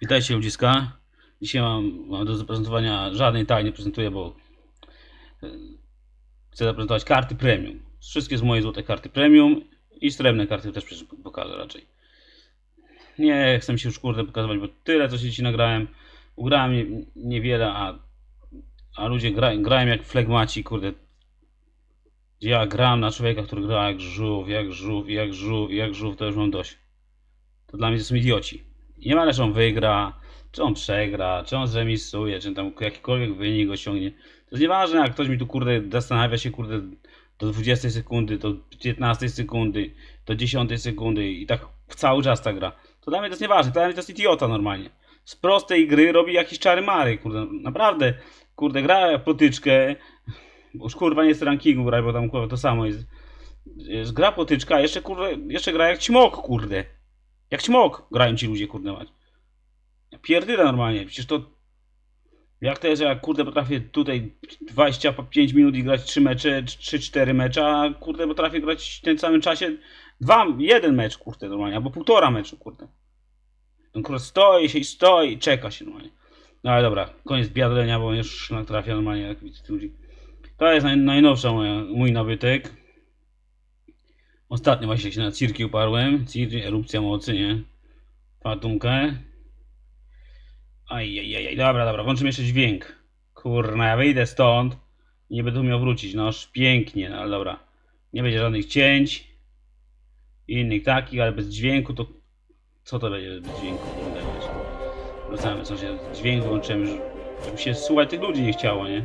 Witajcie ludziska. Dzisiaj mam, mam do zaprezentowania żadnej tajny prezentuję, bo e, chcę zaprezentować karty premium. Wszystkie z mojej złote karty premium i srebrne karty też pokażę raczej. Nie chcę się już kurde pokazywać, bo tyle co się dzisiaj nagrałem. Ugrałem nie, niewiele, a, a ludzie gra, grają jak flegmaci, kurde. Ja gram na człowieka, który gra jak żółw, jak żółw, jak żółw, jak żółw, to już mam dość. To dla mnie to są idioci. Nie ma czy on wygra, czy on przegra, czy on zremisuje, czy tam jakikolwiek wynik osiągnie. To jest nieważne, jak ktoś mi tu kurde zastanawia się kurde do 20 sekundy, do 15 sekundy, do 10 sekundy i tak cały czas ta gra. To dla mnie to jest nieważne, to dla mnie to jest idiota normalnie. Z prostej gry robi jakieś czary mary, kurde, naprawdę, kurde, gra potyczkę, już kurwa nie jest rankingu grać, bo tam kurwa to samo jest. jest gra potyczka, jeszcze kurde, jeszcze gra jak ćmok, kurde. Jak ćmok grają ci ludzie, kurde mać. Ja pierdolę normalnie, przecież to... Jak to jest, że ja kurde potrafię tutaj 25 minut i grać 3 mecze, 3-4 mecze, a kurde potrafię grać w tym samym czasie dwa, jeden mecz, kurde normalnie, albo półtora meczu, kurde. On kurde stoi się i stoi i czeka się normalnie. No ale dobra, koniec biadlenia, bo już szlak trafia normalnie jak widzę ludzi. To jest naj, najnowsza moja, mój nabytek. Ostatnio właśnie się na cirki uparłem. Cir, erupcja mocy, nie? Fatumkę. Ajajajaj, dobra, dobra, włączymy jeszcze dźwięk. Kurna, ja wyjdę stąd nie będę umiał wrócić. Noż pięknie, no ale dobra. Nie będzie żadnych cięć. Innych takich, ale bez dźwięku to... Co to będzie bez dźwięku? Wracamy, co się dźwięk włączyłem, żeby się słuchać tych ludzi nie chciało, nie?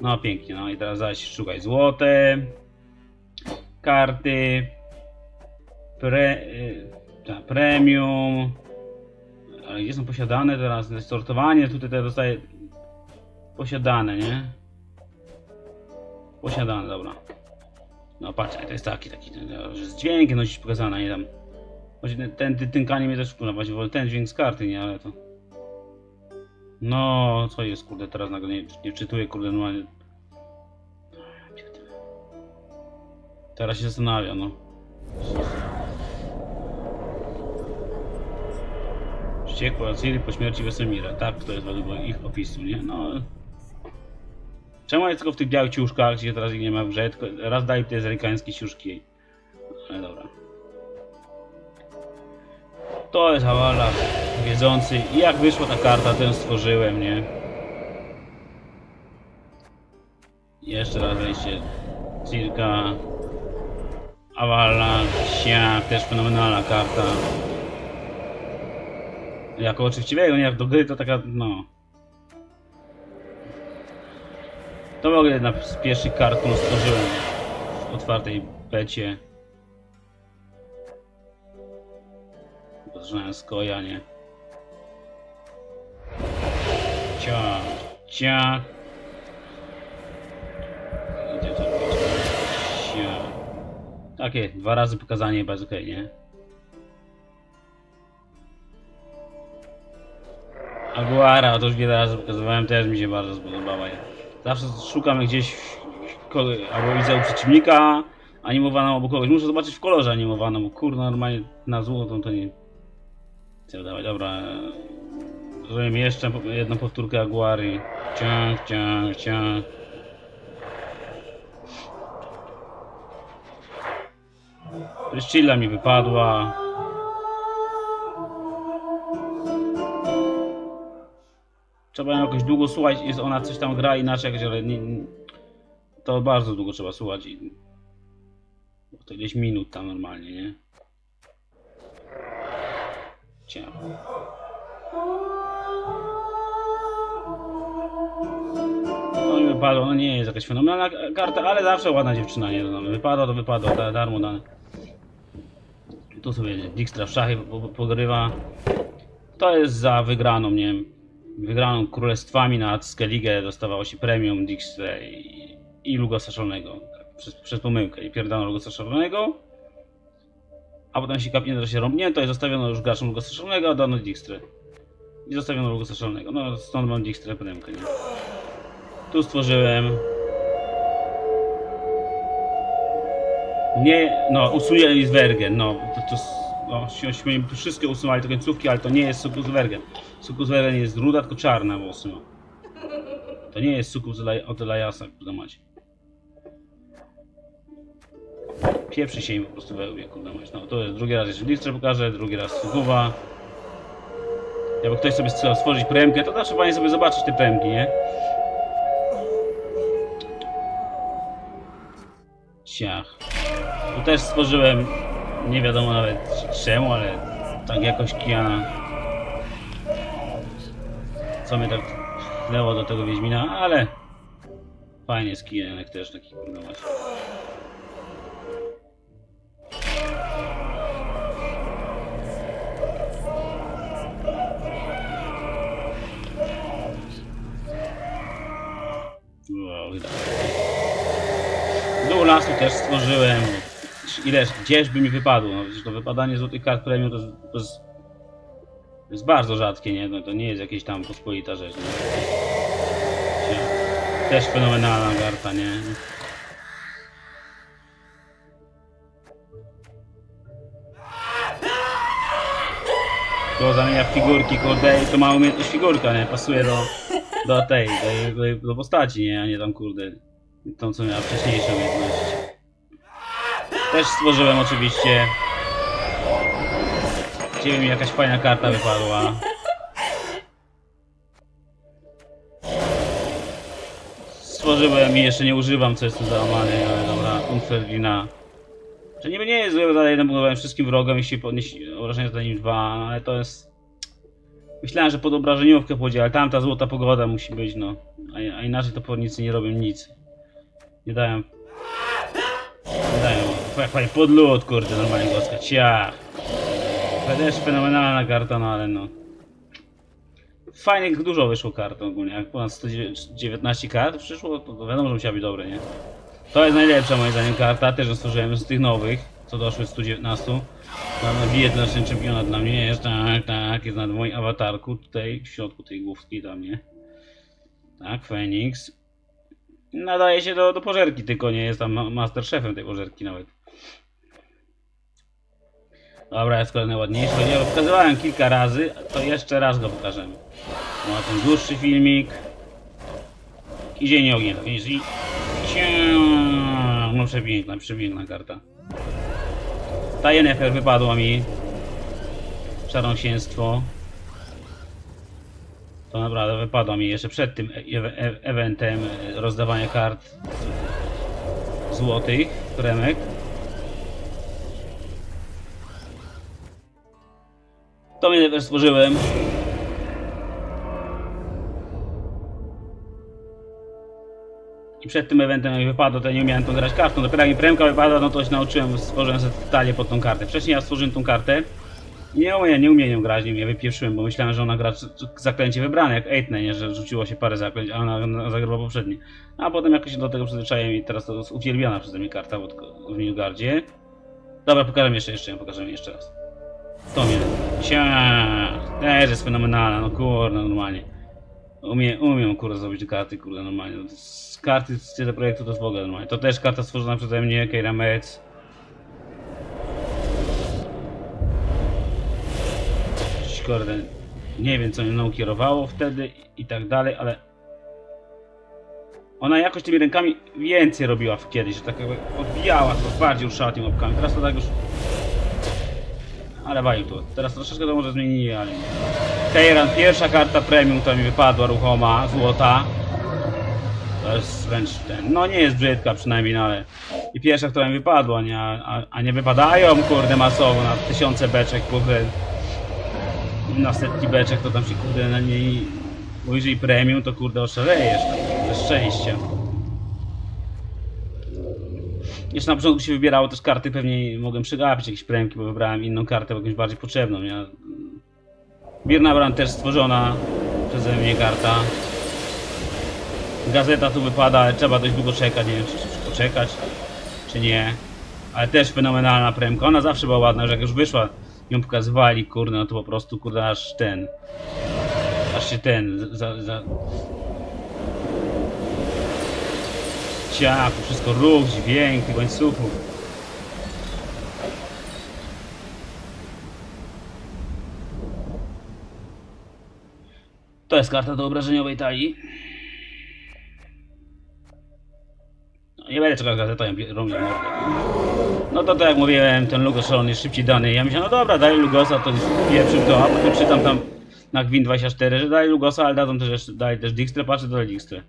No pięknie, no i teraz zaś szukaj złote karty pre, y, ta, premium. Ale gdzie są posiadane teraz? Sortowanie tutaj teraz dostaję posiadane nie? Posiadane dobra. No patrz to jest taki taki że z dźwiękiem nosić pokazane nie tam Właśnie ten, ten tynkanie mnie też wkurza, właśnie ten dźwięk z karty, nie, ale to... No, co jest, kurde, teraz nagle nie, nie czytuję, kurde, normalnie. Teraz się zastanawiam, no. Wściekła Asiri po śmierci Wesemira. Tak, to jest według ich opisu, nie? No. Czemu jest tylko w tych białych ciuszkach, gdzie teraz ich nie ma w grze, tylko raz daj te zerikańskie ciuszki. Ale dobra. To jest Hawala wiedzący. I jak wyszła ta karta, ją stworzyłem, nie? Jeszcze raz wejście. Cirka. Siak, też fenomenalna karta. Jako oczywiście nie jak do gry to taka, no... To ogóle jedna z pierwszych kart, którą stworzyłem w otwartej becie. Zaczynałem z nie? Ciach, ciach. Takie, dwa razy pokazanie bez okej, nie? Aguara, to już wiele razy pokazywałem, też mi się bardzo spodobała. Zawsze szukam gdzieś albo widzę u przeciwnika animowaną albo kogoś. Muszę zobaczyć w kolorze animowaną, bo kurno normalnie na złoto to nie... Chcę dawać, dobra. Zrobimy jeszcze jedną powtórkę Aguary. Ciąg, ciąg, ciąg. Pryszcilla mi wypadła. Trzeba ją jakoś długo słuchać, jest ona coś tam gra inaczej, ale nie, to bardzo długo trzeba słuchać. I, to gdzieś minut tam normalnie, nie? Ciao. No i wypadło, no nie jest jakaś fenomenalna karta, ale zawsze ładna dziewczyna, nie? No, wypadła to wypadła, darmo dane. Tu sobie Dijkstra w szachy pogrywa. To jest za wygraną, nie wiem, wygraną królestwami nad Skellige dostawało się premium Dijkstra i, i Lugosa. Tak, przez, przez pomyłkę. I pierdano Lugosa Szalonego. A potem się kapnięto, się rąbnięto i zostawiono już graczom Lugosa Szalonego, a dano Dijkstrę. I zostawiono Lugosa Szalonego. No stąd mam Dijkstrę premiumkę, nie? Tu stworzyłem Nie, no, usuje Elisbergen, no, to, to, O, śmy tu wszystkie usuwali te końcówki, ale to nie jest Sukus Vergen. Sukus Vergen jest ruda, tylko czarna włosy ma. To nie jest Sukus od Lajasa, kurde macie. Pieprzy się im po prostu we łbie, kurde mać. No to jest drugi raz jeszcze Listrze pokażę, drugi raz Sukuwa. Jakby ktoś sobie chciał stworzyć premkę, to zawsze fajnie sobie zobaczyć te premki, nie? Ciach. Tu też stworzyłem, nie wiadomo nawet czemu, ale tak jakoś Kiana. Co mnie tak pchnęło do tego Wiedźmina, ale fajnie jest Kijanek też taki kurde właśnie. Wow. Dół lasu też stworzyłem. Ileż, gdzieś by mi wypadło. No, to wypadanie złotych kart premium to, to, jest, to jest bardzo rzadkie, nie? No, to nie jest jakieś tam pospolita rzecz. Nie? Też fenomenalna karta, nie? To zamienia figurki, kurde, to ma umiejętność figurka, nie? Pasuje do, do tej, do, do, do postaci, nie? A nie tam, kurde, tą, co miała wcześniejszą umiejętność. Też stworzyłem oczywiście. Gdzie mi jakaś fajna karta wypadła. Stworzyłem i jeszcze nie używam, co jestem załamany, ale dobra, Unferwina. Że niby nie jest złe, ale budowałem wszystkim wrogom, jeśli podnieść obrażenia za nim dwa, ale to jest... Myślałem, że pod obrażeniówkę pójdzie, ale tam ta złota pogoda musi być, no. A, a inaczej to pornicy nie robią nic. Nie dają... Fajnie pod lód, kurde, normalnie głaska. Ciach. To też fenomenalna karta, no ale no. Fajnych dużo wyszło kart ogólnie. Jak ponad 119 kart przyszło, to, wiadomo, że musiała być dobre, nie? To jest najlepsza moim zdaniem karta, też stworzyłem z tych nowych, co doszły z 119. Tam bije dla ten czempiona dla mnie, jest tak, tak, jest na moim awatarku, tutaj w środku tej główki tam, nie? Tak, Phoenix. Nadaje się do, do pożerki, tylko nie jest tam ma- masterchefem tej pożerki nawet. Dobra, jest kolejny ładniejszy. Ja go pokazywałem kilka razy, to jeszcze raz go pokażemy. No, ten dłuższy filmik. I dzień widzisz, i... No przepiękna, przepiękna karta. Ta Yennefer wypadła mi. Czarnoksięstwo. To naprawdę wypadła mi jeszcze przed tym e e eventem e, rozdawania kart złotych, kremek. To mnie też stworzyłem. I przed tym eventem mi wypadło, to nie umiałem tą grać kartą. Dopiero jak mi premka wypadła, no to się nauczyłem, stworzyłem sobie talię pod tą kartę. Wcześniej ja stworzyłem tą kartę. Nie umiem, nie umiem grać, nie ja wypieprzyłem, bo myślałem, że ona gra zaklęcie wybrane, jak Eitne, nie, że rzuciło się parę zaklęć, a ona, zagrała poprzednie. A potem jakoś się do tego przyzwyczaiłem i teraz to jest uwielbiana przeze mnie karta w, w Nilgardzie. Dobra, pokażę jeszcze, jeszcze ją pokażemy jeszcze raz. To mnie. Cia, też jest fenomenalna, no kurde, normalnie. Umie, umiem kurde zrobić karty, kurde, normalnie. No, z karty z tego projektu to jest w ogóle normalnie. To też karta stworzona przeze mnie, Keira Metz. Kurde, nie wiem co mną kierowało wtedy i tak dalej, ale ona jakoś tymi rękami więcej robiła w kiedyś, że tak jakby odbijała, to bardziej ruszała tymi łapkami. Teraz to tak już ale walił tu. Teraz troszeczkę to może zmienili, ale nie. Keiran, pierwsza karta premium, która mi wypadła, ruchoma, złota. To jest wręcz ten. No nie jest brzydka przynajmniej, no ale. I pierwsza, która mi wypadła, nie? A, a, nie wypadają, kurde, masowo na tysiące beczek, kurde. Na setki beczek to tam się, kurde, na niej. Bo jeżeli premium, to kurde oszalejesz ze szczęścia. Jeszcze na początku się wybierało też karty, pewnie mogłem przegapić jakieś premki, bo wybrałem inną kartę, jakąś bardziej potrzebną. Ja... Birna też stworzona przeze mnie karta. Gazeta tu wypada, ale trzeba dość długo czekać, nie wiem czy, czy poczekać, czy nie. Ale też fenomenalna premka, ona zawsze była ładna, że jak już wyszła, ją pokazywali, kurde, no to po prostu, kurde, aż ten... Aż się ten, za, za, ciach, wszystko ruch, dźwięk, łańcuchów. To jest karta do obrażeniowej talii. No, nie będę czekał z gazetą rąbnie mordę. No to tak jak mówiłem, ten Lugos on jest szybciej dany. Ja myślałem, no dobra, daj Lugosa, to pierwszym to, a potem czytam tam na Gwin 24, że daj Lugosa, ale dadzą też, daj też Dijkstra, patrzę, daj Dijkstra.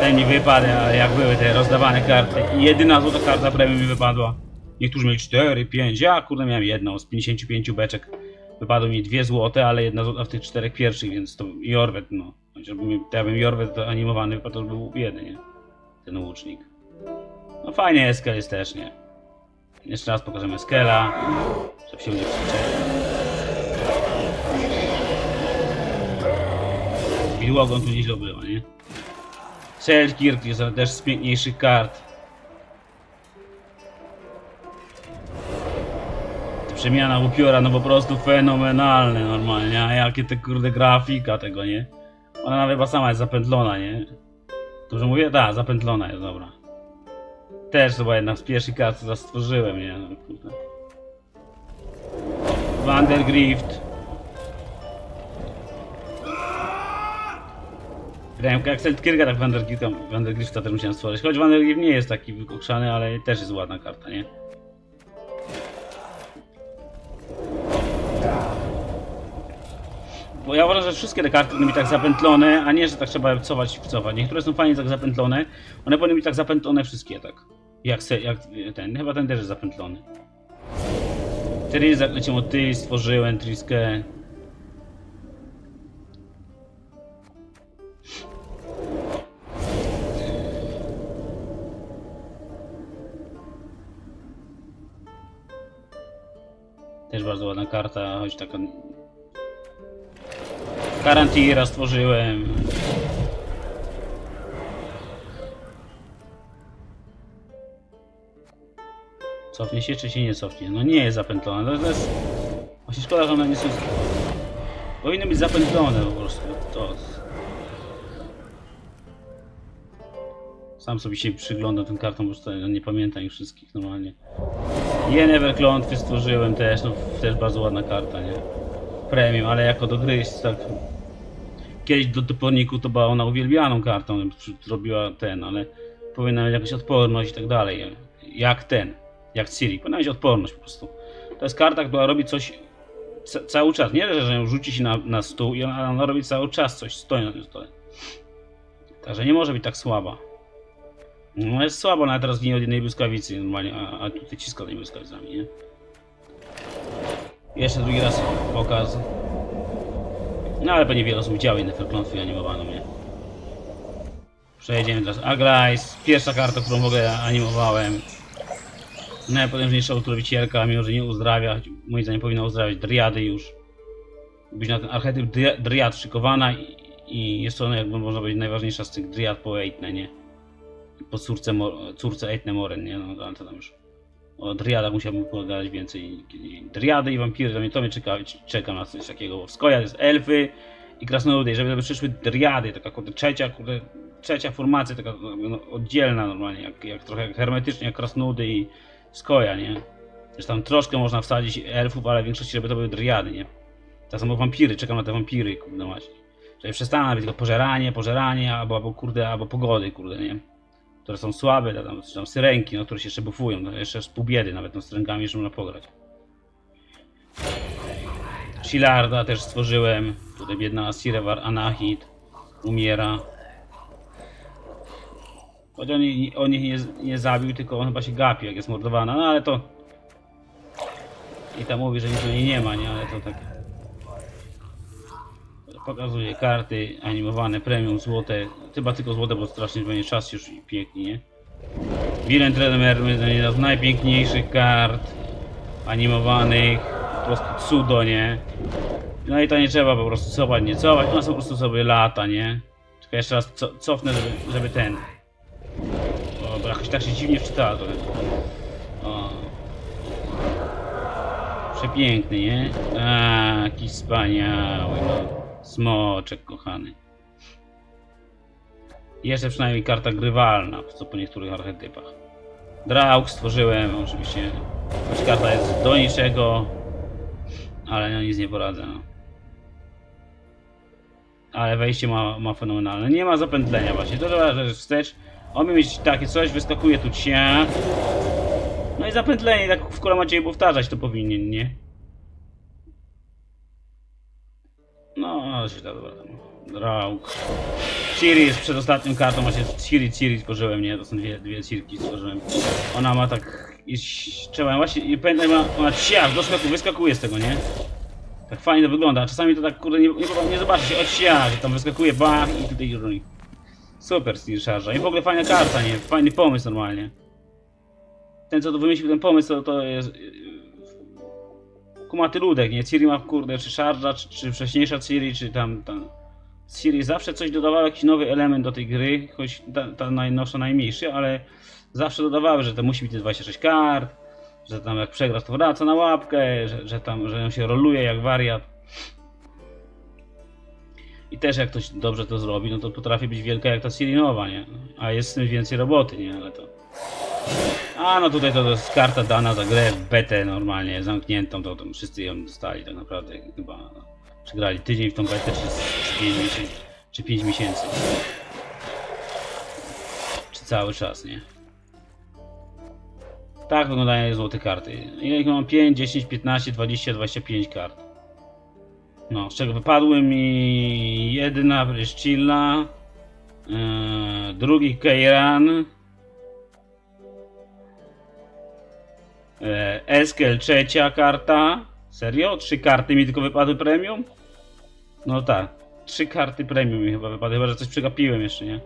Ten mi wypadł, a jak były te rozdawane karty. Jedyna złota karta premium mi wypadła. Niektórzy mieli 4, 5, ja kurde miałem jedną z 55 beczek. Wypadło mi dwie złote, ale jedna złota w tych czterech pierwszych, więc to Jorwet, no. Chociażby mi, to ja bym Jorwet animowany wypadł, to by był biedny, nie? Ten łucznik. No fajnie Eskel jest też, nie? Jeszcze raz pokażemy Eskela, żeby się nie przyzwyczaił. Widłogon tu nieźle obrywa, nie? Selkirk jest też z piękniejszych kart. Przemiana upiora, no po prostu fenomenalne normalnie, a jakie te kurde grafika tego, nie? Ona nawet chyba sama jest zapętlona, nie? Dobrze mówię? Tak, zapętlona jest, dobra. Też była jedna z pierwszych kart, które stworzyłem, nie? No. Grałem jak Seltkirka, tak Vandergrifta też musiałem stworzyć. Choć Vandergrift nie jest taki wykokszany, ale też jest ładna karta, nie? Bo ja uważam, że wszystkie te karty powinny być tak zapętlone, a nie, że tak trzeba cofać i cofać. Niektóre są fajnie tak zapętlone, one powinny być tak zapętlone wszystkie, tak. Jak, se, jak ten, chyba ten też jest zapętlony. Trizak lecimy od ty, stworzyłem Triskę. Też bardzo ładna karta, choć taka... Karantira stworzyłem. Cofnie się czy się nie cofnie? No nie jest zapętlona. To, jest... Właśnie szkoda, że ona nie jest... Powinny być zapętlone po prostu. To... Sam sobie się przyglądam tym kartom, bo to nie pamiętam ich wszystkich normalnie. Jenever klątwy stworzyłem też, no też bardzo ładna karta, nie? Premium, ale jako do gry jest tak... Kiedyś do toporniku to była ona uwielbianą kartą, zrobiła ten, ale powinna mieć jakąś odporność i tak dalej. Jak ten, jak Ciri, powinna mieć odporność po prostu. To jest karta, która robi coś ca- cały czas, nie że ją rzuci się na, na stół i ona, ona robi cały czas coś, stoi na stole. Także nie może być tak słaba. No jest słabo, nawet teraz ginie od jednej błyskawicy normalnie, a, a tutaj ciska tymi błyskawicami, nie? Jeszcze drugi raz pokaz. No ale pewnie wiele osób widziało inne klątwy animowaną, nie? Przejdziemy teraz. Agrais, pierwsza karta, którą w ogóle animowałem. Najpotężniejsza uzdrowicielka, mimo że nie uzdrawia, moim zdaniem powinna uzdrawiać driady już. Być na ten archetyp dri- driad szykowana i, i jest to ona jakby można powiedzieć najważniejsza z tych driad po Eitne, nie? Po córce, córce Eitne Moren, nie? No to, tam już. O driadach musiałbym pogadać więcej. Driady i wampiry, to mnie, to mnie czeka, czeka na coś takiego. Skoja jest elfy i krasnoludy. Żeby przyszły driady, taka kurde, trzecia, kurde, trzecia formacja, taka no, oddzielna normalnie, jak, jak trochę hermetycznie, jak krasnoludy i Skoja, nie? Zresztą troszkę można wsadzić elfów, ale w większości żeby to były driady, nie? Tak samo wampiry, czekam na te wampiry, kurde właśnie. Żeby przestaną być tylko pożeranie, pożeranie, albo, albo kurde, albo pogody, kurde, nie? Które są słabe, te tam, czy tam syrenki, no, które się jeszcze bufują, no, jeszcze z pół biedy nawet, no, z syrenkami jeszcze można pograć. Shilarda też stworzyłem, tutaj biedna Sirevar Anahit umiera. Choć on, on ich nie, nie zabił, tylko on chyba się gapi, jak jest mordowana, no ale to... I tam mówi, że nic nie ma, nie, ale to tak... Pokazuje karty animowane, premium, złote. Chyba tylko złote, bo strasznie będzie czas już i pięknie, nie? Willem Tredemer, jedna z najpiękniejszych kart animowanych. Po prostu cudo, nie? No i to nie trzeba po prostu cofać, nie cofać, ona po prostu sobie lata, nie? Czekaj, jeszcze raz co, cofnę, żeby, żeby ten... O, bo jakoś tak się dziwnie wczytała to. O. Przepiękny, nie? A, jaki wspaniały, no. Smoczek kochany. Jeszcze przynajmniej karta grywalna, co po niektórych archetypach. Draug stworzyłem, oczywiście. Choć karta jest do niczego. Ale no nic nie poradzę. No. Ale wejście ma, ma fenomenalne. Nie ma zapętlenia właśnie. To dobra rzecz wstecz. On mi mieć takie coś, wyskakuje tu cia. No i zapętlenie, tak w macie je powtarzać to powinien, nie? No, się da, dobra. Drauk. Ciri jest przed ostatnią kartą, właśnie Ciri, Ciri stworzyłem, nie? To są dwie, dwie Cirki stworzyłem. Ona ma tak... iść- Trzeba właśnie, i pamiętaj, ma, ona ciach, do skoku, wyskakuje z tego, nie? Tak fajnie to wygląda, a czasami to tak, kurde, nie, nie, nie zobaczy się, od ciach, tam wyskakuje, bach i tutaj runi. Super Steel. I w ogóle fajna karta, nie? Fajny pomysł normalnie. Ten, co to wymyślił ten pomysł, to, to jest... Kumaty ludek, nie? Ciri ma, kurde, czy Charge'a, czy, czy wcześniejsza Ciri, czy tam... tam. Ciri zawsze coś dodawało, jakiś nowy element do tej gry, choć ta, ta najnowsza najmniejszy, ale zawsze dodawały, że to musi być te 26 kart, że tam jak przegrasz to wraca na łapkę, że, że tam, że on się roluje jak wariat. I też jak ktoś dobrze to zrobi, no to potrafi być wielka jak ta Sirinowa, nie? A jest z tym więcej roboty, nie? Ale to... A no tutaj to jest karta dana za grę w betę normalnie, zamkniętą, to, to wszyscy ją dostali tak naprawdę chyba. No. Przegrali tydzień w tą betę, czy, czy, 5 miesięcy, czy 5 miesięcy. Czy cały czas, nie? Tak wyglądają złote karty. Ile ich mam? 5, 10, 15, 20, 25 kart. No, z czego wypadły mi jedna Bryszcilla, yy, drugi Keiran, Eskel trzecia karta. Serio? Trzy karty mi tylko wypadły premium? No tak, trzy karty premium mi chyba wypadły, chyba że coś przegapiłem jeszcze, nie?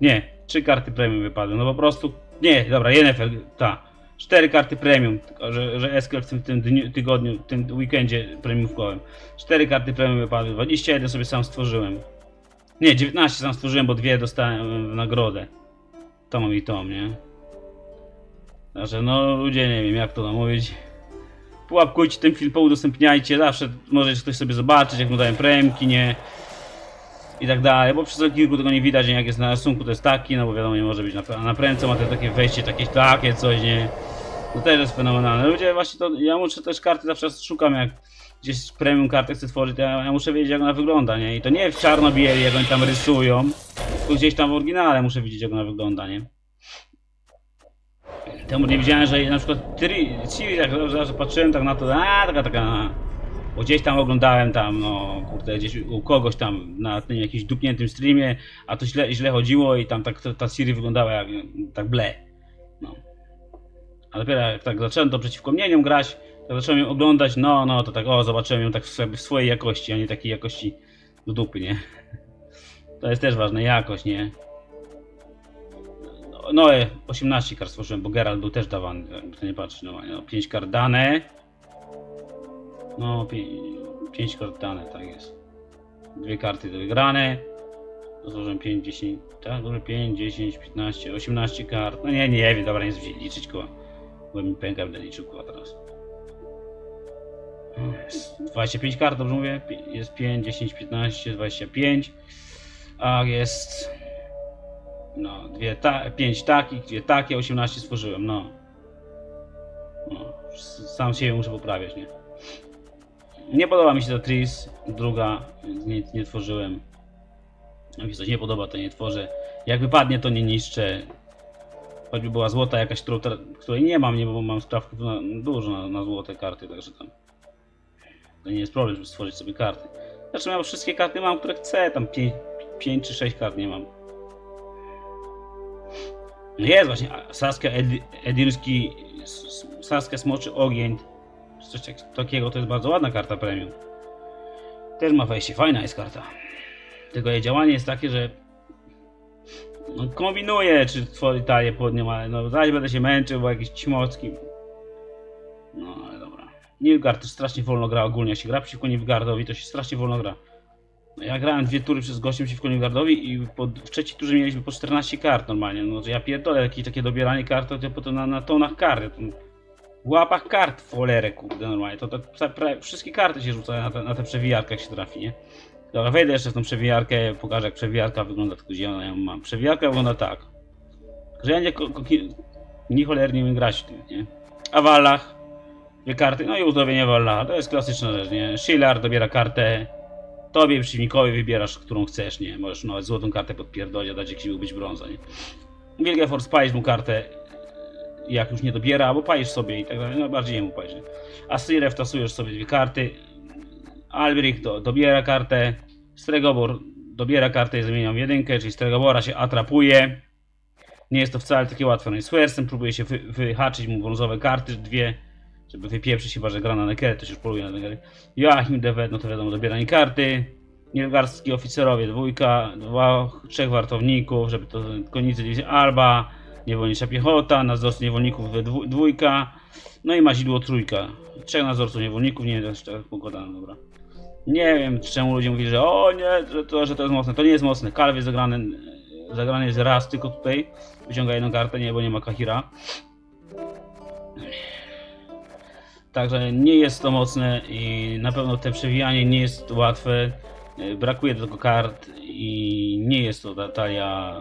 Nie, trzy karty premium wypadły, no po prostu, nie, dobra, Yennefer, ta. Cztery karty premium, że, że Eskel w tym, tym dniu, tygodniu, tym weekendzie premiumkowym. Cztery karty premium wypadły, 21 sobie sam stworzyłem. Nie, 19 sam stworzyłem, bo dwie dostałem w nagrodę. Tom i Tom, nie? Także no ludzie, nie wiem jak to namówić. Pułapkujcie ten film, poudostępniajcie, zawsze może ktoś sobie zobaczyć jak wyglądają premiumki, nie? I tak dalej, bo przez kilku tego nie widać, nie? jak jest na rysunku to jest taki, no bo wiadomo nie może być na, na prędce ma te takie wejście, takie takie coś, nie? To też jest fenomenalne. Ludzie właśnie to, ja muszę też karty zawsze szukam jak gdzieś premium kartę chcę tworzyć, ja, ja muszę wiedzieć jak ona wygląda, nie? I to nie w czarno-bieli, jak oni tam rysują, tylko gdzieś tam w oryginale muszę widzieć jak ona wygląda, nie? Temu nie widziałem, że na przykład Tri- Ciri, tak zawsze patrzyłem tak na to, a taka, taka, bo gdzieś tam oglądałem tam, no kurde, gdzieś u kogoś tam na tym jakimś dupniętym streamie, a to źle, źle chodziło i tam tak ta, Siri wyglądała jak tak ble. No. A dopiero jak tak zacząłem to przeciwko mnie nią grać, zacząłem ją oglądać, no, no, to tak, o, zobaczyłem ją tak w, sobie- w swojej jakości, a nie takiej jakości do dupy, nie? To jest też ważne, jakość, nie? No, no e, 18 kart stworzyłem, bo Geralt był też dawany, to nie patrzeć, no, no 5 kart dane, no, 5 kart dane, tak jest. Dwie karty do wygrane. Złożyłem 5, 10, tak? Dobrze, 5, 10, 15, 18 kart. No nie, nie wiem, dobra, nie się liczyć koła. Bo mi pęka, będę liczył koła teraz. Jest 25 kart, dobrze mówię? Jest 5, 10, 15, 25. A jest... No, dwie ta 5 takich, dwie takie, 18 stworzyłem, no. No, sam siebie muszę poprawiać, nie? Nie podoba mi się ta Tris, druga, więc nie, nie tworzyłem. Się coś nie podoba, to nie tworzę. Jak wypadnie, to nie niszczę. Choćby była złota jakaś, którą, której nie mam, nie, bo mam sprawków na, dużo na, na złote karty, także tam. To nie jest problem, żeby stworzyć sobie karty. Znaczy, ja wszystkie karty mam, które chcę, tam 5 czy 6 kart nie mam. No Jest właśnie, Saskia S- S- Saskia Smoczy Ogień, coś tak- takiego, to jest bardzo ładna karta premium. Też ma wejście, fajna jest karta. Tylko jej działanie jest takie, że no, czy tworzy talię pod nią, ale no zaś będę się męczył, bo jakiś ćmocki. No ale dobra. Nilgard też strasznie wolno gra ogólnie, się gra przeciwko Nilgardowi, to się strasznie wolno gra. Ja grałem dwie tury przez gościem przeciwko Nilgardowi i po, w trzeciej turze mieliśmy po 14 kart normalnie. No ja pierdolę, jakieś takie dobieranie kart, to potem na, na tonach kart. W łapach kart w cholerę, kurde, normalnie. To, to, to pra- wszystkie karty się rzucają na te, na te przewijarkę, jak się trafi, nie? Dobra, wejdę jeszcze w tą przewijarkę, pokażę jak przewijarka wygląda, tylko gdzie ona ją mam. Przewijarka wygląda tak. Że ja nie, ko, ko, ni cholernie umiem grać w tym, nie? A w dwie karty, no i uzdrowienie Wallacha. To jest klasyczna rzecz, nie? Schiller dobiera kartę, tobie przeciwnikowi wybierasz, którą chcesz, nie? Możesz nawet złotą kartę podpierdolić, a dać jakiś być brąza, nie? Wilgefortz palisz mu kartę, jak już nie dobiera, albo palisz sobie i tak dalej, no bardziej jemu palisz. A Sire wtasujesz sobie dwie karty, Albrecht do, dobiera kartę, Stregobor dobiera kartę i zamienia w jedynkę, czyli Stregobora się atrapuje. Nie jest to wcale takie łatwe. No i Swersem próbuje się wy, wyhaczyć mu brązowe karty, dwie, żeby wypieprzyć, chyba że gra na nekery, to się już poluje na nekery. Joachim Devet, no to wiadomo, dobieranie karty. Nilgarski oficerowie, dwójka, dwa, trzech wartowników, żeby to konicy dywizji Alba, niewolnicza piechota, nadzorcy niewolników dwójka, no i mazidło trójka. Trzech nadzorców niewolników, nie wiem, tak poukładane, dobra. Nie wiem, czemu ludzie mówili, że o nie, że to, że to jest mocne. To nie jest mocne. Kalw jest zagrany, zagrany jest raz tylko tutaj. Wyciąga jedną kartę, nie, bo nie ma Kahira. Także nie jest to mocne i na pewno te przewijanie nie jest łatwe. E, Brakuje do tego kart i nie jest to ta talia,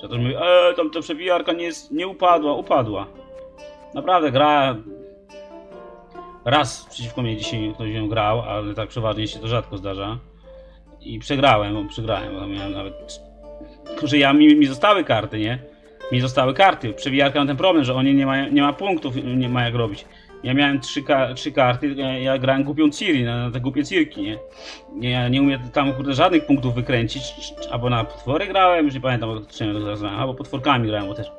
że ktoś mówi, eee, tam ta przewijarka nie, jest, nie upadła, upadła. Naprawdę gra raz przeciwko mnie dzisiaj ktoś ją grał, ale tak przeważnie się to rzadko zdarza. I przegrałem, bo przegrałem, bo miałem nawet. Że ja mi, mi zostały karty, nie? Mi zostały karty. Przewijarka ma ten problem, że oni nie mają, nie ma punktów, nie ma jak robić. Ja miałem trzy, ka trzy karty, ja, ja grałem głupią Ciri, na, na te głupie Cirki, nie? Ja nie umiem tam kurde żadnych punktów wykręcić, albo na potwory grałem, już nie pamiętam, czym grałem, albo potworkami grałem, bo też.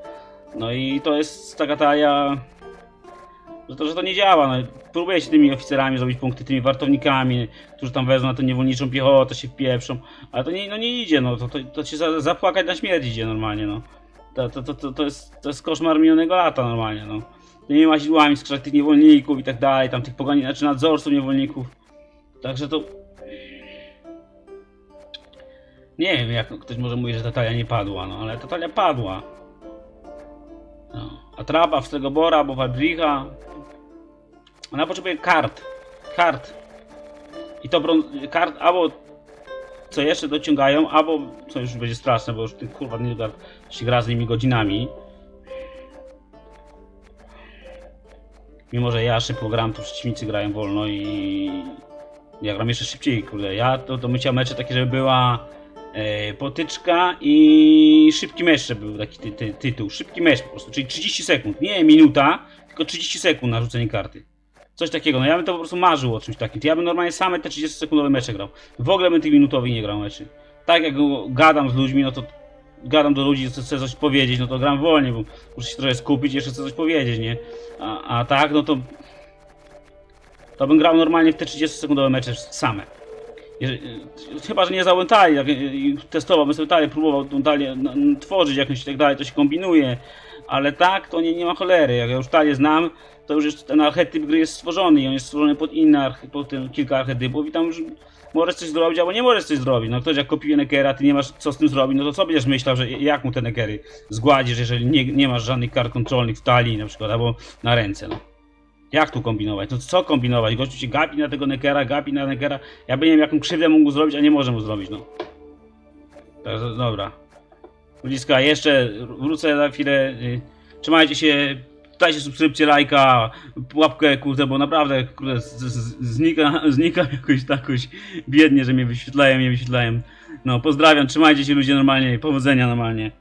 No i to jest taka talia, że to, że to nie działa. No, próbuje się tymi oficerami zrobić punkty, tymi wartownikami, którzy tam wezmą na tę niewolniczą piechotę, się wpieprzą, ale to nie, no nie idzie, no to, to, to się za, zapłakać na śmierć idzie normalnie, no. To, to, to, to, jest, to jest koszmar minionego lata normalnie, no. Nie ma sidłami skrzać tych niewolników i tak dalej, tam tych pogoni, znaczy nadzorców niewolników. Także to... Nie wiem, jak ktoś może mówić, że ta talia nie padła, no ale ta talia padła. No. Atrapa, Wstegobora albo Walbricha. Ona potrzebuje kart. Kart. I to brą- kart albo co jeszcze dociągają, albo co już będzie straszne, bo już ten kurwa Nilgard się gra z nimi godzinami. Mimo, że ja szybko gram, to przeciwnicy grają wolno i ja gram jeszcze szybciej, kurde. Ja to, to chciał mecze takie, żeby była e, potyczka i szybki mecz, żeby był taki ty, ty, tytuł. Szybki mecz po prostu, czyli 30 sekund. Nie minuta, tylko 30 sekund na rzucenie karty. Coś takiego, no ja bym to po prostu marzył o czymś takim. To ja bym normalnie same te 30 sekundowe mecze grał. W ogóle bym tych minutowych nie grał meczy. Tak jak gadam z ludźmi, no to gadam do ludzi, chcę chcę coś powiedzieć, no to gram wolniej, bo muszę się trochę skupić, jeszcze chcę coś powiedzieć, nie? A, a tak, no to to bym grał normalnie w te 30 sekundowe mecze same. Jeżeli, chyba, że nie znałem talii, jak, i testowałbym sobie talię, próbował tą talię no, tworzyć jakąś i tak dalej, to się kombinuje, ale tak, to nie, nie ma cholery. Jak ja już talię znam, to już jest, ten archetyp gry jest stworzony i on jest stworzony pod inne, pod tym, kilka archetypów i tam już możesz coś zrobić, albo nie możesz coś zrobić. No ktoś jak kopiuje Nekera, ty nie masz co z tym zrobić, no to co będziesz myślał, że jak mu te Nekery zgładzisz, jeżeli nie, nie masz żadnych kart kontrolnych w talii na przykład, albo na ręce, no. Jak tu kombinować? No co kombinować? Gościu się gapi na tego Nekera, gapi na Nekera. Ja bym nie wiem jaką krzywdę mógł zrobić, a nie może mu zrobić, no. Także dobra. Ludziska, jeszcze wrócę za chwilę. y, Trzymajcie się, dajcie subskrypcję, lajka, łapkę, kurde, bo naprawdę, kurde, z, z, znika, znikam jakoś takoś biednie, że mnie wyświetlają, mnie wyświetlają. No, pozdrawiam, trzymajcie się ludzie normalnie, powodzenia normalnie.